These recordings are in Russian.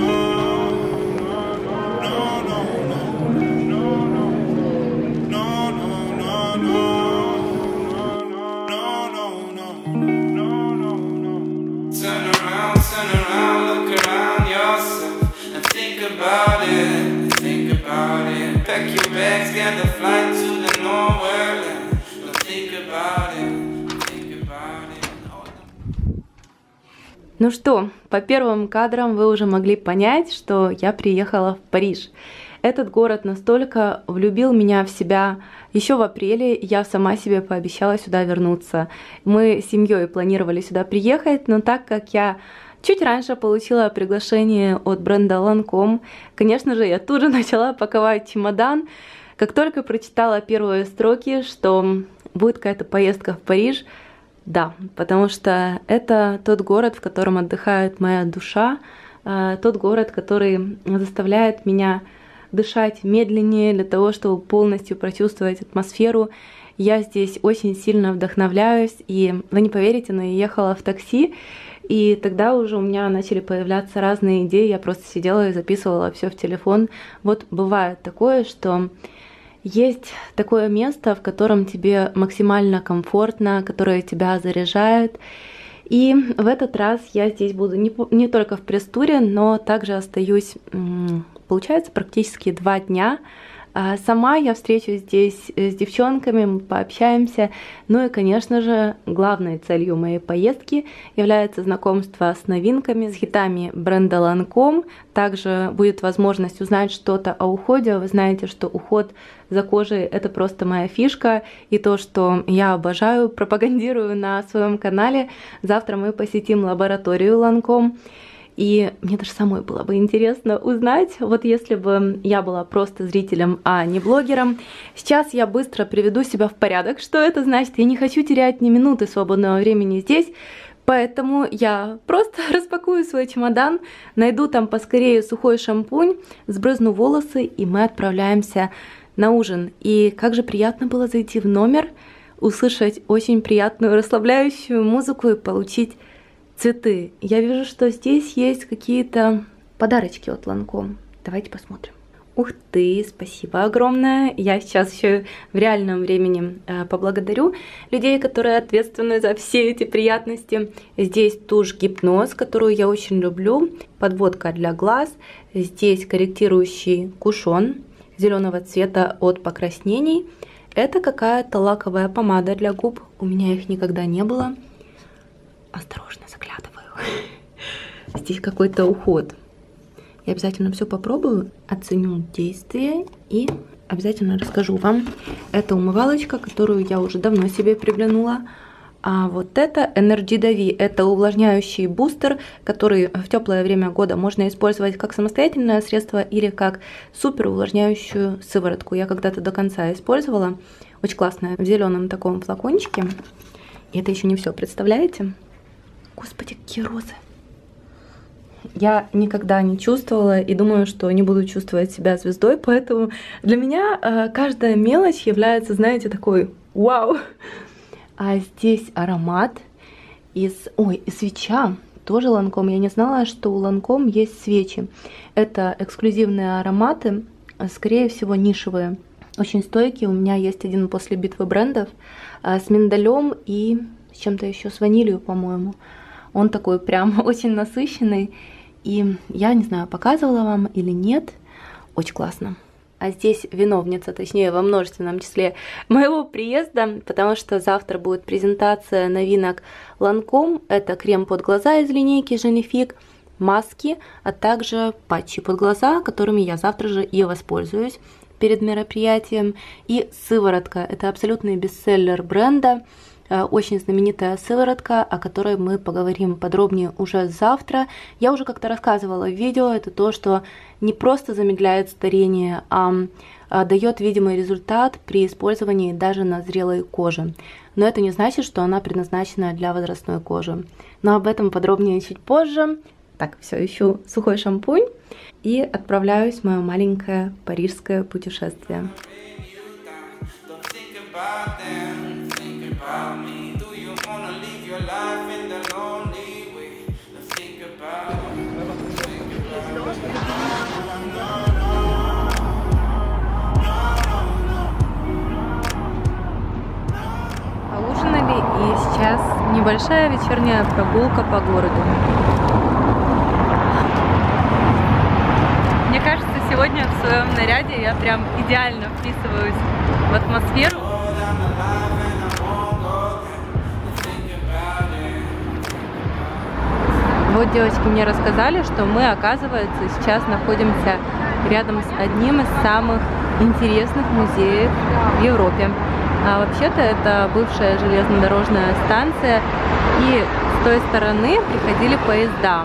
Oh. Ну что, по первым кадрам вы уже могли понять, что я приехала в Париж. Этот город настолько влюбил меня в себя. Еще в апреле я сама себе пообещала сюда вернуться. Мы с семьей планировали сюда приехать, но так как я чуть раньше получила приглашение от бренда Lancome, конечно же, я тут же начала паковать чемодан. Как только прочитала первые строки, что будет какая-то поездка в Париж, да, потому что это тот город, в котором отдыхает моя душа, э, тот город, который заставляет меня дышать медленнее для того, чтобы полностью прочувствовать атмосферу. Я здесь очень сильно вдохновляюсь, и вы не поверите, но я ехала в такси, и тогда уже у меня начали появляться разные идеи, я просто сидела и записывала все в телефон. Вот бывает такое, что есть такое место, в котором тебе максимально комфортно, которое тебя заряжает. И в этот раз я здесь буду не, не только в пресс-туре, но также остаюсь, получается, практически два дня. А Сама я встречусь здесь э, с девчонками, мы пообщаемся. Ну и, конечно же, главной целью моей поездки является знакомство с новинками, с хитами бренда Lancome. Также будет возможность узнать что-то о уходе. Вы знаете, что уход за кожей – это просто моя фишка. И то, что я обожаю, пропагандирую на своем канале. Завтра мы посетим лабораторию Lancome. И мне даже самой было бы интересно узнать, вот если бы я была просто зрителем, а не блогером. Сейчас я быстро приведу себя в порядок. Что это значит? Я не хочу терять ни минуты свободного времени здесь, Поэтому я просто распакую свой чемодан, найду там поскорее сухой шампунь, сбрызну волосы, и мы отправляемся на ужин. И как же приятно было зайти в номер, услышать очень приятную расслабляющую музыку и получить цветы. Я вижу, что здесь есть какие-то подарочки от Ланком. Давайте посмотрим. Ух ты, спасибо огромное. Я сейчас еще в реальном времени э, поблагодарю людей, которые ответственны за все эти приятности. Здесь тушь гипноз, которую я очень люблю, подводка для глаз. Здесь корректирующий кушон зеленого цвета от покраснений. Это какая-то лаковая помада для губ. У меня их никогда не было. Осторожно заглядываю. Здесь какой-то уход. Я обязательно все попробую, оценю действие и обязательно расскажу вам. Это умывалочка, которую я уже давно себе приглянула. А вот это Energy Davi. Это увлажняющий бустер, который в теплое время года можно использовать как самостоятельное средство или как супер увлажняющую сыворотку. Я когда-то до конца использовала. Очень классная в зеленом таком флакончике. И это еще не все, представляете? Господи, какие розы. Я никогда не чувствовала и думаю, что не буду чувствовать себя звездой, поэтому для меня э, каждая мелочь является, знаете, такой вау. А здесь аромат из... Ой, и свеча. Тоже Ланком. Я не знала, что у Ланком есть свечи. Это эксклюзивные ароматы, скорее всего, нишевые. Очень стойкие. У меня есть один после битвы брендов э, с миндалем и чем-то еще, с ванилью, по-моему. Он такой прям очень насыщенный. И я не знаю, показывала вам или нет. Очень классно. А здесь виновница, точнее, во множественном числе моего приезда, потому что завтра будет презентация новинок Ланком. Это крем под глаза из линейки Женифик, маски, а также патчи под глаза, которыми я завтра же и воспользуюсь перед мероприятием. И сыворотка. Это абсолютный бестселлер бренда очень знаменитая сыворотка, о которой мы поговорим подробнее уже завтра. Я уже как-то рассказывала в видео, это то, что не просто замедляет старение, а дает видимый результат при использовании даже на зрелой коже. Но это не значит, что она предназначена для возрастной кожи. Но об этом подробнее чуть позже. Так, все, ищу сухой шампунь и отправляюсь в мое маленькое парижское путешествие. Them, Небольшая вечерняя прогулка по городу. Мне кажется, сегодня в своем наряде я прям идеально вписываюсь в атмосферу. Вот девочки мне рассказали, что мы, оказывается, сейчас находимся рядом с одним из самых интересных музеев в Европе. А вообще-то это бывшая железнодорожная станция, и с той стороны приходили поезда.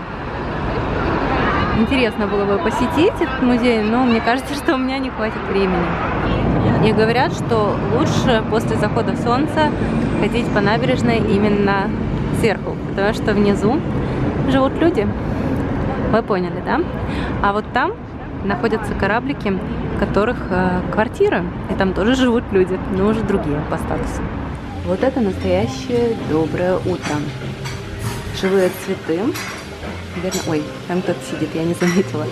Интересно было бы посетить этот музей, но мне кажется, что у меня не хватит времени. И говорят, что лучше после захода солнца ходить по набережной именно сверху, потому что внизу живут люди. Вы поняли, да? А вот там находятся кораблики, которых э, квартиры, и там тоже живут люди, но уже другие по статусу. Вот это настоящее доброе утро. Живые цветы. Наверное, ой, там кто-то сидит, я не заметила.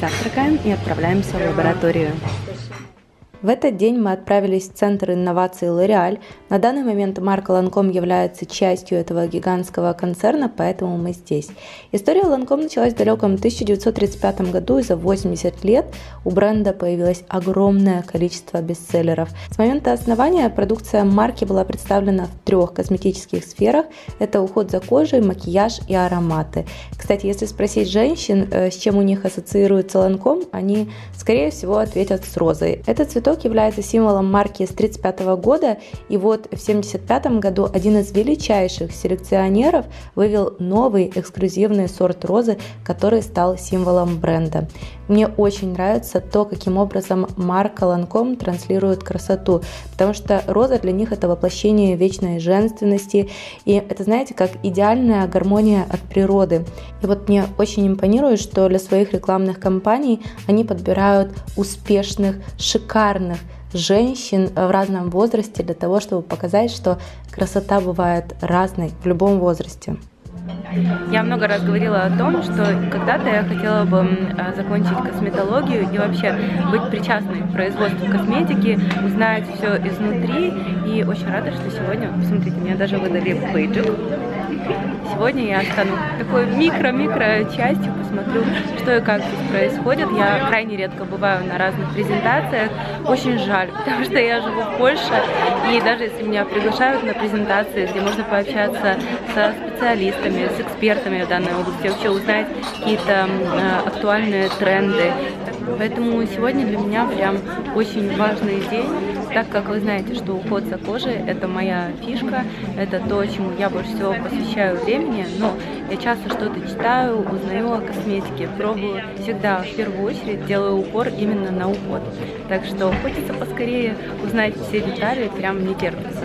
Завтракаем и отправляемся в лабораторию. В этот день мы отправились в Центр инноваций L'Oreal. На данный момент марка Lancome является частью этого гигантского концерна, поэтому мы здесь. История Lancome началась в далеком 1935 году, и за 80 лет у бренда появилось огромное количество бестселлеров. С момента основания продукция марки была представлена в трех косметических сферах. Это уход за кожей, макияж и ароматы. Кстати, если спросить женщин, э, с чем у них ассоциируется Lancome, они, скорее всего, ответят с розой. Этот цветок цветок является символом марки с 1935 года, и вот в 1975 году один из величайших селекционеров вывел новый эксклюзивный сорт розы, который стал символом бренда. Мне очень нравится то, каким образом марка Lancome транслирует красоту, потому что роза для них это воплощение вечной женственности, и это, знаете, как идеальная гармония от природы. И вот мне очень импонирует, что для своих рекламных кампаний они подбирают успешных, шикарных женщин в разном возрасте для того, чтобы показать, что красота бывает разной в любом возрасте. Я много раз говорила о том, что когда-то я хотела бы а, закончить косметологию и вообще быть причастной к производству косметики, узнать все изнутри. И очень рада, что сегодня, посмотрите, мне даже выдали бейджик. Сегодня я стану такой микро-микро частью, посмотрю, что и как здесь происходит. Я крайне редко бываю на разных презентациях. Очень жаль, потому что я живу в Польше, и даже если меня приглашают на презентации, где можно пообщаться со специалистами, с экспертами в данной области, вообще узнать какие-то э, актуальные тренды. Поэтому сегодня для меня прям очень важный день, так как вы знаете, что уход за кожей – это моя фишка, это то, чему я больше всего посвящаю времени, но я часто что-то читаю, узнаю о косметике, пробую всегда в первую очередь делаю упор именно на уход. Так что хочется поскорее узнать все детали, прям не терпится.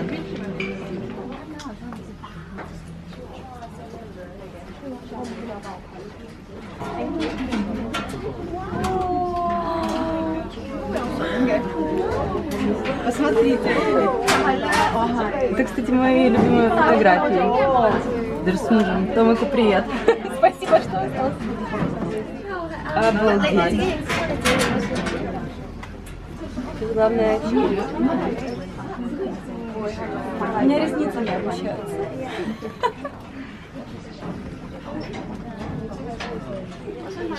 Посмотрите. Это, кстати, мои любимые фотографии. Даже с мужем. Привет. Спасибо, что остался. Обалдеть. Главное. У меня ресницы не обучаются.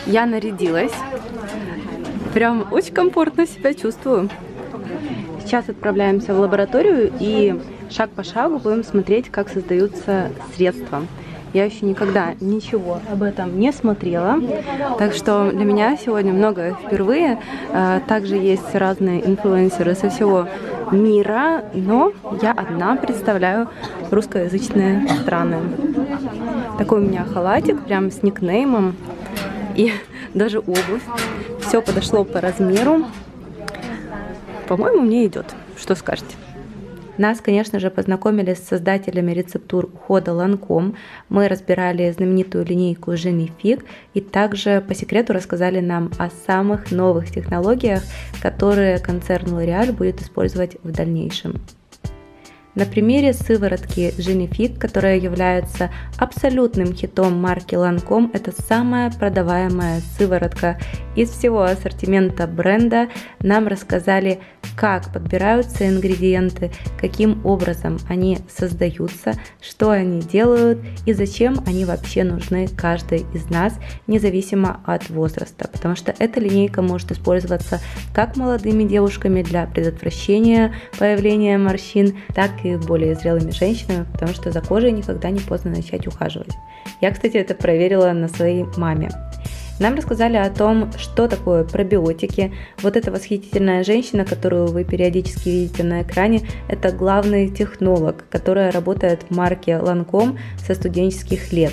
Я нарядилась. Прям очень комфортно себя чувствую. Сейчас отправляемся в лабораторию и шаг по шагу будем смотреть, как создаются средства. Я еще никогда ничего об этом не смотрела, так что для меня сегодня много впервые. А, также есть разные инфлюенсеры со всего мира, но я одна представляю русскоязычные страны. Такой у меня халатик, прям с никнеймом и даже обувь. Все подошло по размеру. По-моему, мне идет. Что скажете? Нас, конечно же, познакомили с создателями рецептур ухода Ланком. Мы разбирали знаменитую линейку Женифик и также по секрету рассказали нам о самых новых технологиях, которые концерн L'Oreal будет использовать в дальнейшем. На примере сыворотки Genifit, которая является абсолютным хитом марки Lancome, это самая продаваемая сыворотка из всего ассортимента бренда, нам рассказали, как подбираются ингредиенты, каким образом они создаются, что они делают и зачем они вообще нужны каждой из нас, независимо от возраста. Потому что эта линейка может использоваться как молодыми девушками для предотвращения появления морщин, так и более зрелыми женщинами, потому что за кожей никогда не поздно начать ухаживать. Я, кстати, это проверила на своей маме. Нам рассказали о том, что такое пробиотики. Вот эта восхитительная женщина, которую вы периодически видите на экране, это главный технолог, которая работает в марке Lancome со студенческих лет.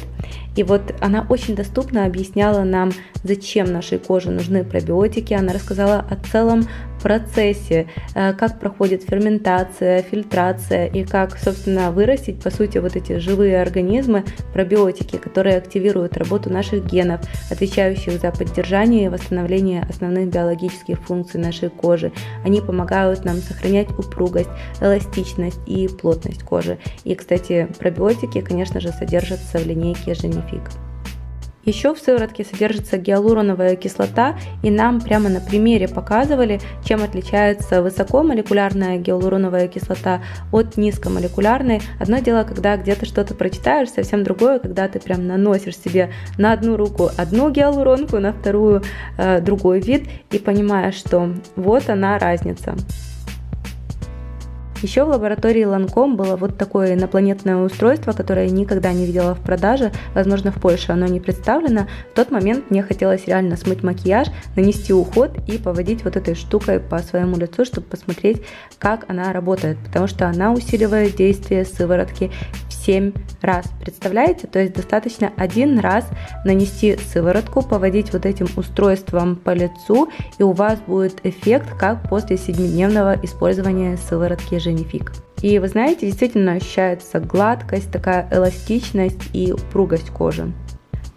И вот она очень доступно объясняла нам, зачем нашей коже нужны пробиотики. Она рассказала о целом процессе, э, как проходит ферментация, фильтрация и как, собственно, вырастить, по сути, вот эти живые организмы, пробиотики, которые активируют работу наших генов, отвечающих за поддержание и восстановление основных биологических функций нашей кожи. Они помогают нам сохранять упругость, эластичность и плотность кожи. И, кстати, пробиотики, конечно же, содержатся в линейке Женифик. Еще в сыворотке содержится гиалуроновая кислота, и нам прямо на примере показывали, чем отличается высокомолекулярная гиалуроновая кислота от низкомолекулярной. Одно дело, когда где-то что-то прочитаешь, совсем другое, когда ты прям наносишь себе на одну руку одну гиалуронку, на вторую э, другой вид, и понимаешь, что вот она разница. Еще в лаборатории Ланком было вот такое инопланетное устройство, которое я никогда не видела в продаже, возможно, в Польше оно не представлено. В тот момент мне хотелось реально смыть макияж, нанести уход и поводить вот этой штукой по своему лицу, чтобы посмотреть, как она работает, потому что она усиливает действие сыворотки 7 раз. Представляете? То есть достаточно один раз нанести сыворотку, поводить вот этим устройством по лицу, и у вас будет эффект, как после 7-дневного использования сыворотки Женифик. И вы знаете, действительно ощущается гладкость, такая эластичность и упругость кожи.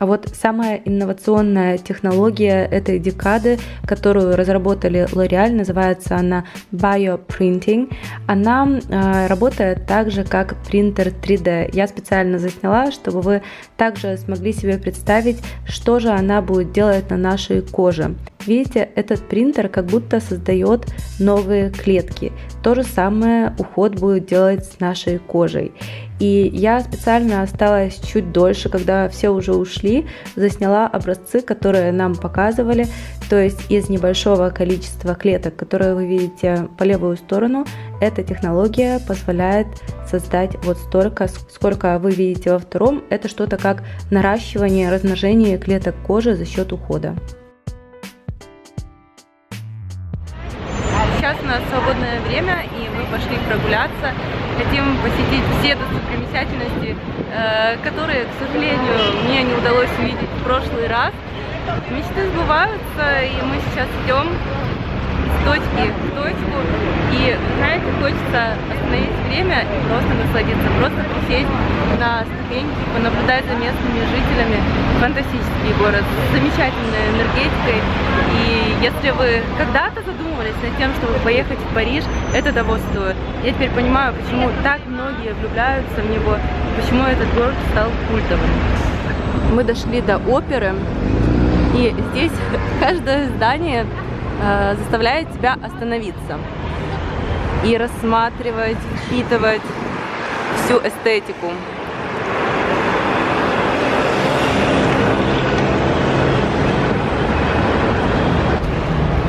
А вот самая инновационная технология этой декады, которую разработали L'Oreal, называется она Bioprinting. Она э, работает так же, как принтер 3D. Я специально засняла, чтобы вы также смогли себе представить, что же она будет делать на нашей коже. Видите, этот принтер как будто создает новые клетки. То же самое уход будет делать с нашей кожей. И я специально осталась чуть дольше, когда все уже ушли, засняла образцы, которые нам показывали. То есть из небольшого количества клеток, которые вы видите по левую сторону, эта технология позволяет создать вот столько, сколько вы видите во втором. Это что-то как наращивание, размножение клеток кожи за счет ухода. Нас свободное время, и мы пошли прогуляться. Хотим посетить все достопримечательности, э, которые, к сожалению, мне не удалось увидеть в прошлый раз. Мечты сбываются, и мы сейчас идем точки в точку. И, знаете, хочется остановить время и просто насладиться, просто присесть на ступеньки, понаблюдать за местными жителями. Фантастический город с замечательной энергетикой. И если вы когда-то задумывались над тем, чтобы поехать в Париж, это того стоит. Я теперь понимаю, почему так многие влюбляются в него, почему этот город стал культовым. Мы дошли до оперы, и здесь каждое здание э, заставляет тебя остановиться и рассматривать, впитывать всю эстетику.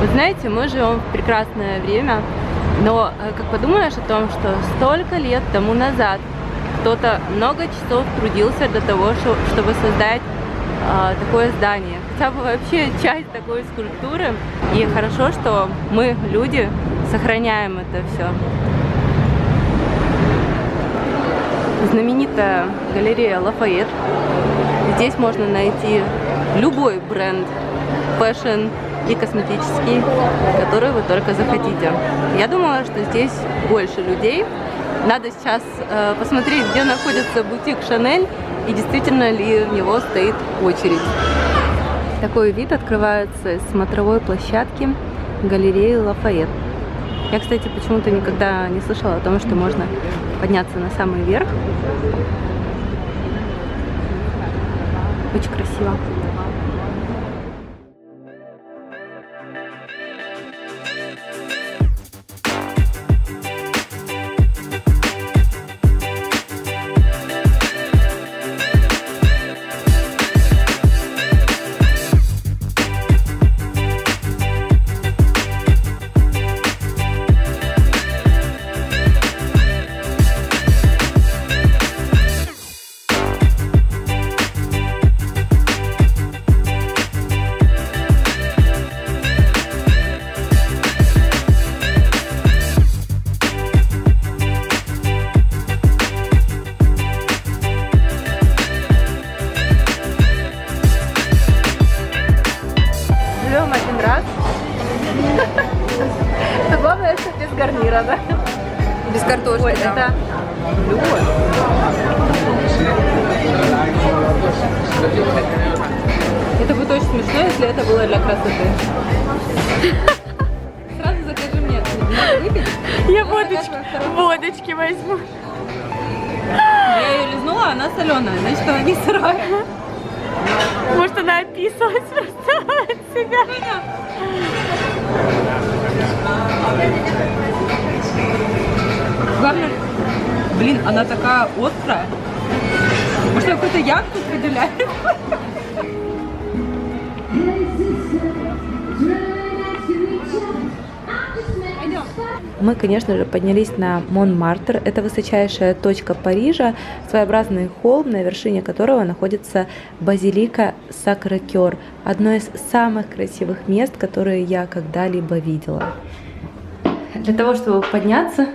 Вы знаете, мы живем в прекрасное время, но э, как подумаешь о том, что столько лет тому назад кто-то много часов трудился для того, чтобы создать а, такое здание. Хотя бы вообще часть такой скульптуры. И хорошо, что мы, люди, сохраняем это все. Знаменитая галерея Лафайет. Здесь можно найти любой бренд fashion и косметический, который вы только захотите. Я думала, что здесь больше людей. Надо сейчас э, посмотреть, где находится бутик Шанель и действительно ли в него стоит очередь. Такой вид открывается с смотровой площадки галереи Лафайет. Я, кстати, почему-то никогда не слышала о том, что можно подняться на самый верх. Очень красиво. Блюд. Это будет очень смешно, если это было для красоты. Сразу закажи мне. Я водочки, водочки возьму. Я ее лизнула, она соленая, значит она не сырая. Может, она описалась просто от себя. Главное, блин, она такая острая. Может, я какой-то яд тут? Мы, конечно же, поднялись на Монмартр. Это высочайшая точка Парижа, своеобразный холм, на вершине которого находится базилика Сакракер, одно из самых красивых мест, которые я когда-либо видела. Для того, чтобы подняться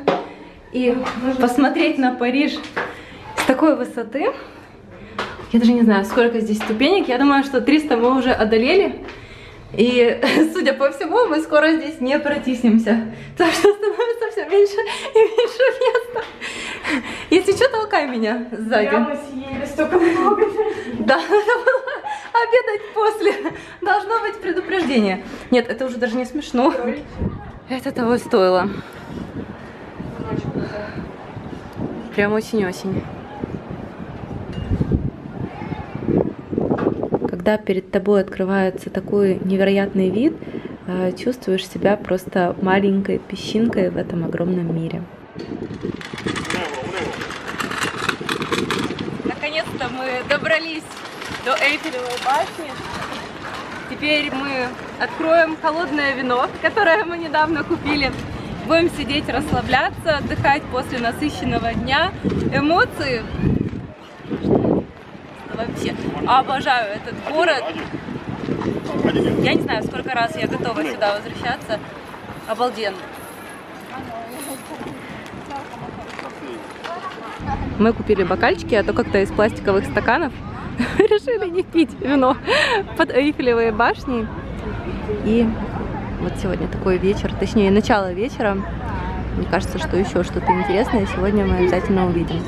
и посмотреть на Париж с такой высоты, я даже не знаю, сколько здесь ступенек. Я думаю, что 300 мы уже одолели. И, судя по всему, мы скоро здесь не протиснемся. Потому что становится все меньше и меньше места. Если что, толкай меня сзади. съели столько много. Да, надо было обедать после. Должно быть предупреждение. Нет, это уже даже не смешно. Это того стоило. Прям очень-очень. Когда перед тобой открывается такой невероятный вид, э, чувствуешь себя просто маленькой песчинкой в этом огромном мире. Наконец-то мы добрались до Эйфелевой башни. Теперь мы откроем холодное вино, которое мы недавно купили. Будем сидеть, расслабляться, отдыхать после насыщенного дня. Эмоции вообще обожаю этот город. Я не знаю, сколько раз я готова сюда возвращаться. Обалденно. Мы купили бокальчики, а то как-то из пластиковых стаканов решили не пить вино под Эйфелевой башней. И вот сегодня такой вечер, точнее начало вечера. Мне кажется, что еще что-то интересное сегодня мы обязательно увидим.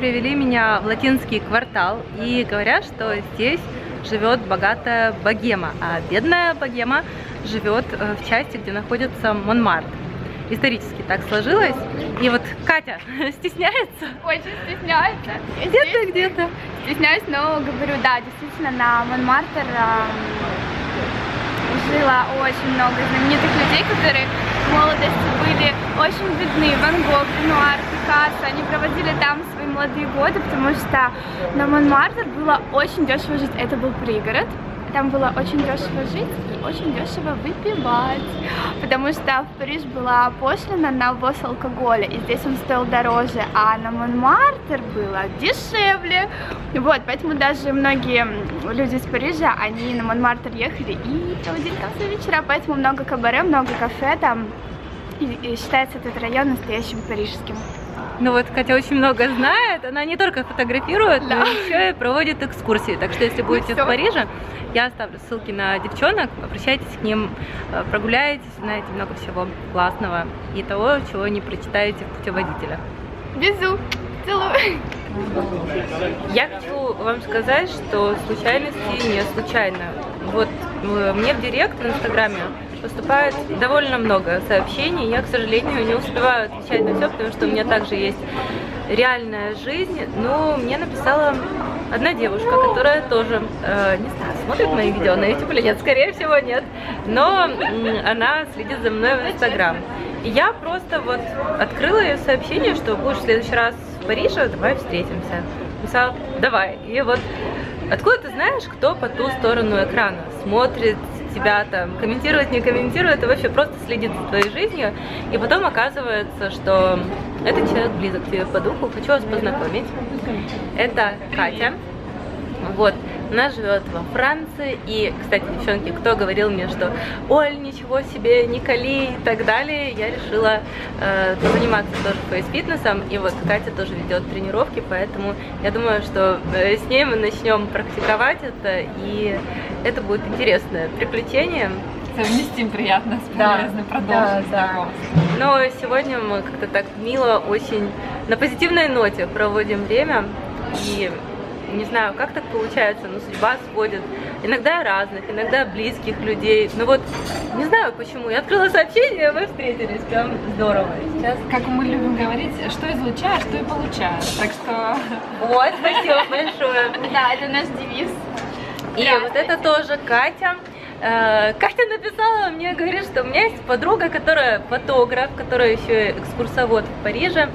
Привели меня в латинский квартал и говорят, что здесь живет богатая богема, а бедная богема живет э, в части, где находится Монмарт. Исторически так сложилось. И вот Катя стесняется. Очень стесняется. Где-то, где-то. Стесняюсь, но говорю, да, действительно, на Монмартр ам, жило очень много знаменитых людей, которые в молодости были очень видны. Ван Гог, Ренуар, Пикассо. Они проводили там свои молодые годы, потому что на Монмартр было очень дешево жить. Это был пригород. Там было очень дешево жить и очень дешево выпивать, потому что в Париж была пошлина на ввоз алкоголя, и здесь он стоил дороже, а на Монмартр было дешевле, Вот, поэтому даже многие люди из Парижа, они на Монмартр ехали и проводили там свои вечера, поэтому много кабаре, много кафе там, и, считается этот район настоящим парижским. Ну вот Катя очень много знает, она не только фотографирует, Да. но еще и проводит экскурсии. Так что если будете всё. в Париже, я оставлю ссылки на девчонок, обращайтесь к ним, э, прогуляйтесь, узнаете много всего классного и того, чего не прочитаете в путеводителях. Безу! Целую! Я хочу вам сказать, что случайности не случайно. Вот э, мне в директ в Инстаграме поступает довольно много сообщений. Я, к сожалению, не успеваю отвечать на все, потому что у меня также есть реальная жизнь. Но мне написала одна девушка, которая тоже, э, не знаю, смотрит мои видео на YouTube или нет, скорее всего нет. Но она следит за мной в Инстаграм. И я просто вот открыла ее сообщение, что будешь в следующий раз в Париже, давай встретимся. Написала, давай. И вот откуда ты знаешь, кто по ту сторону экрана смотрит тебя там, комментирует, не комментирует, и вообще просто следит за твоей жизнью. И потом оказывается, что этот человек близок тебе по духу. Хочу вас познакомить. Это Катя. Вот, она живет во Франции. И, кстати, девчонки, кто говорил мне, что Оль, ничего себе, не кали и так далее, я решила э, заниматься тоже фейс-фитнесом. И вот Катя тоже ведет тренировки, поэтому я думаю, что э, с ней мы начнем практиковать это, и это будет интересное приключение. Совместим приятно с полезным, да, продолжим да. Но сегодня мы как-то так мило, очень на позитивной ноте проводим время. И не знаю, как так получается, но судьба сводит иногда разных, иногда близких людей. Ну вот, не знаю почему. Я открыла сообщение, мы встретились. Прям здорово. Сейчас. Как мы любим говорить, что излучаешь, то и получаешь. Так что Вот, спасибо большое. Да, это наш девиз. И вот это тоже Катя. Э, Катя написала мне, говорит, что у меня есть подруга, которая фотограф, которая еще экскурсовод в Париже.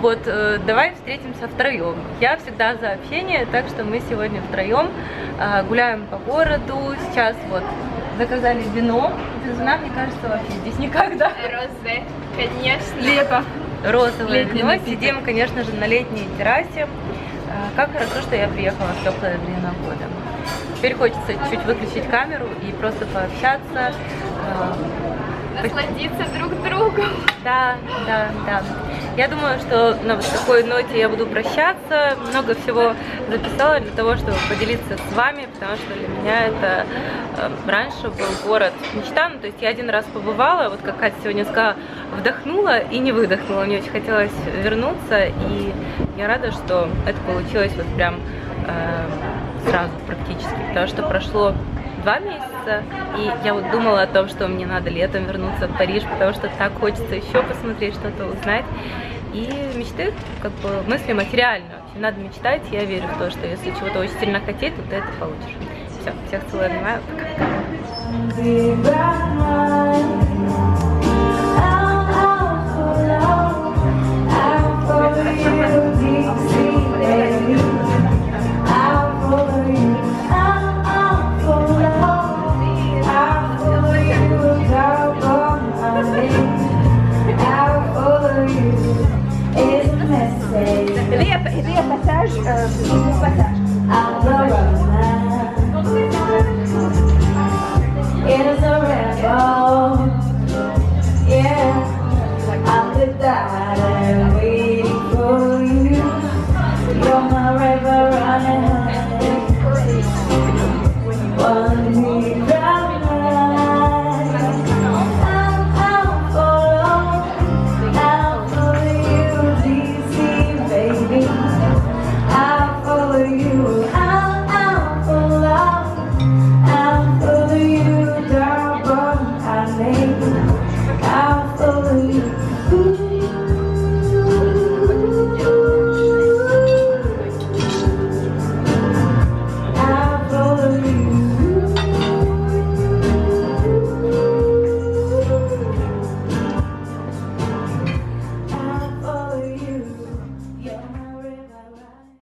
Вот, э, давай встретимся втроем. Я всегда за общение, так что мы сегодня втроем э, гуляем по городу. Сейчас вот заказали вино. Без вина, мне кажется, вообще здесь никогда. Розе, конечно. лето. Розовое Летний вино. напиток. Сидим, конечно же, на летней террасе. Как хорошо, что я приехала в теплое время года. Теперь хочется чуть выключить камеру и просто пообщаться. Э, Насладиться друг другом. Да, да, да. Я думаю, что на вот такой ноте я буду прощаться. Много всего записала для того, чтобы поделиться с вами, потому что для меня это э, раньше был город мечта. Ну, то есть я один раз побывала, вот как Катя сегодня сказала, вдохнула и не выдохнула. Мне очень хотелось вернуться, и я рада, что это получилось вот прям э, сразу практически, потому что прошло два месяца, и я вот думала о том, что мне надо летом вернуться в Париж, потому что так хочется еще посмотреть, что-то узнать. И мечты, как бы мысли материальные. Вообще надо мечтать, я верю в то, что если чего-то очень сильно хотеть, то ты это получишь. Все, всех целую, обнимаю, пока. euh,